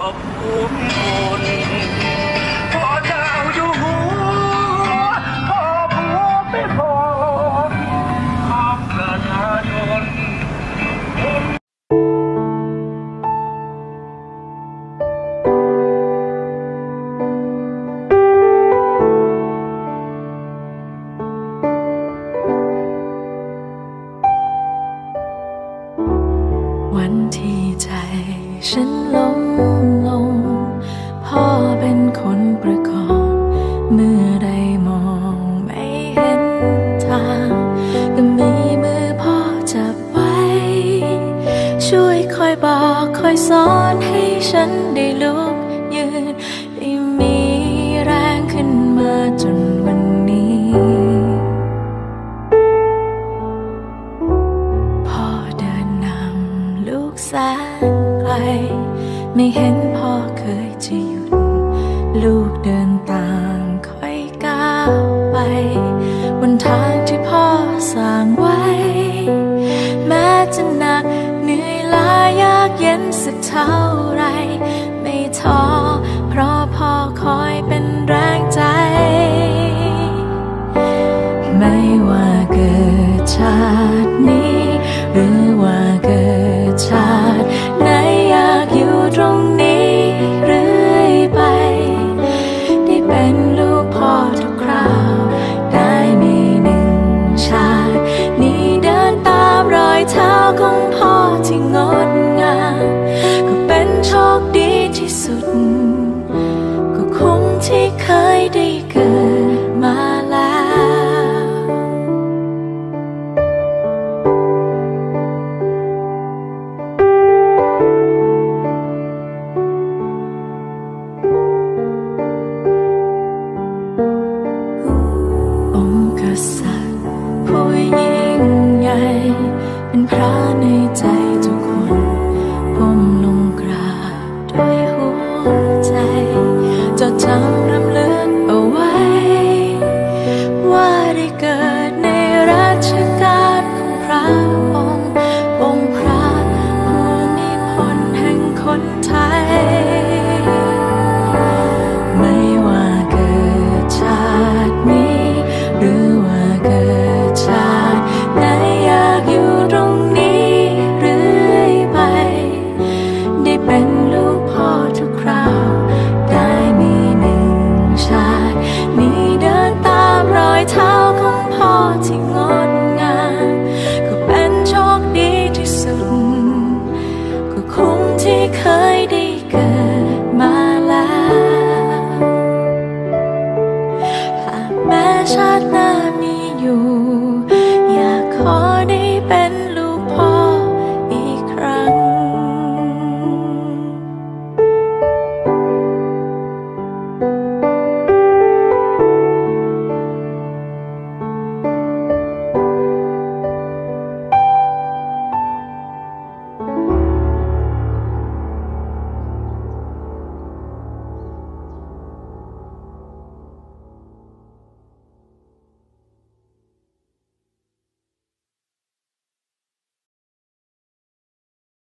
อ ใจฉันล้มลง พ่อเป็นคนประคองเมื่อได้มองไม่เห็นทางก็มีมือพ่อจับไว้ ช่วยคอยบอกคอยสอนให้ฉันได้ลุก แสนไกล ไม่เห็นพ่อเคยจะหยุด ลูกเดินตามค่อยก้าวไป บนทางที่พ่อสร้างไว้ แม้จะหนักเหนื่อยล้ายากเย็นสักเท่าไร ไม่ท้อ ที่สุด ก็คงที่เค